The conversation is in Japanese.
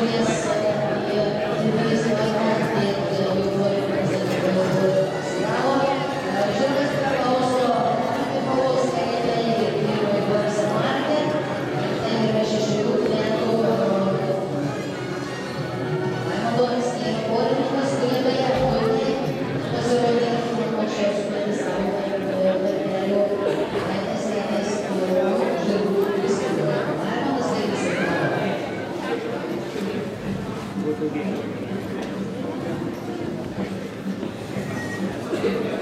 Glórias. Thank you.